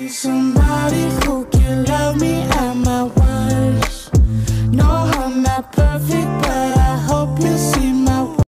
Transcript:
Need somebody who can love me at my worst. No, I'm not perfect,